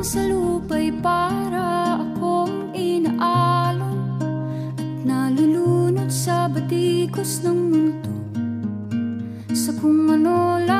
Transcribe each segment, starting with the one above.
lang sa lupa'y para akong inaalon At nalulunod sa batikos ng mundo. Sa kung ano lang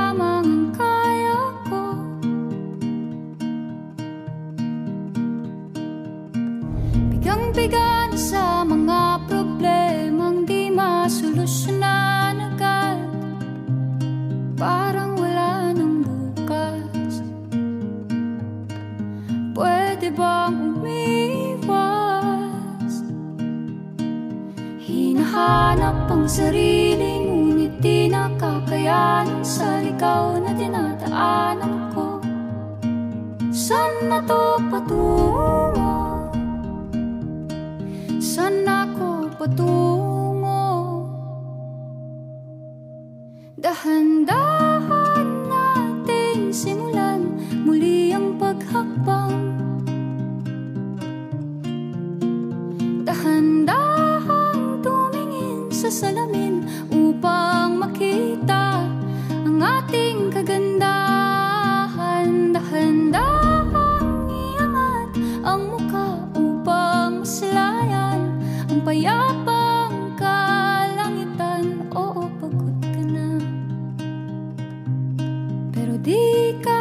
hinahanap ang sarili Ngunit di nakakayanan sa ligaw na dinadaanan ko San na to patungo? San ako patungo? Dahan-dahan natin simulan muli ang paghakbang Dahan-dahan sa salamin upang makita ang ating kagandahan. Dahan-dahan iangat ang muka upang masilayan ang payapang kalangitan. Oo, pagod Pero di ka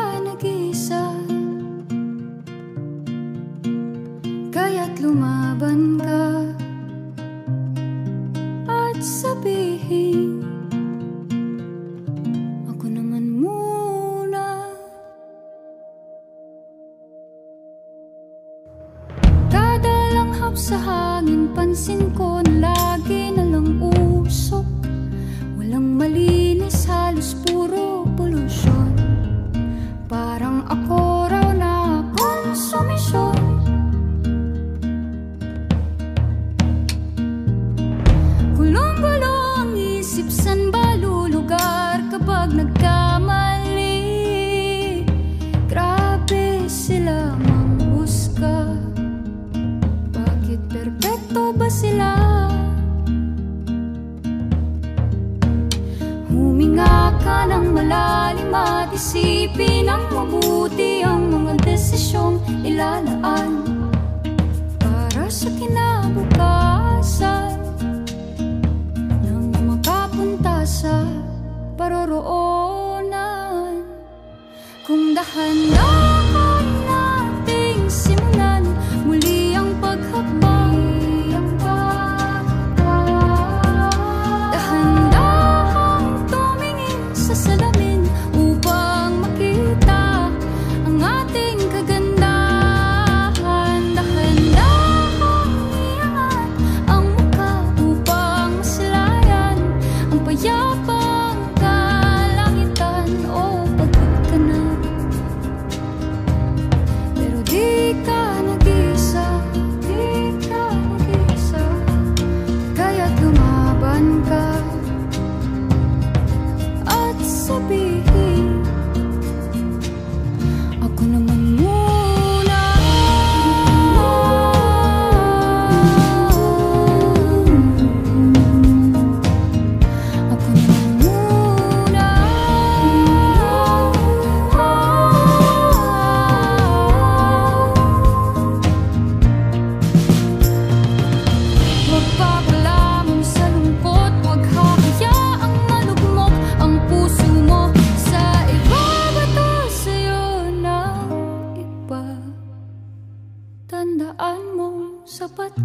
At sabihin Ako naman muna. Kada langhap sa hangin Pansin ko na sila? Huminga ka ng malalim at isipin ang mabuti ang mga desisyong ilalaan Para sa kinabukasan nang makapunta sa paroroonan Kung dahan-dahan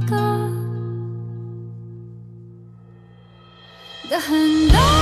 ka Dahan-dahan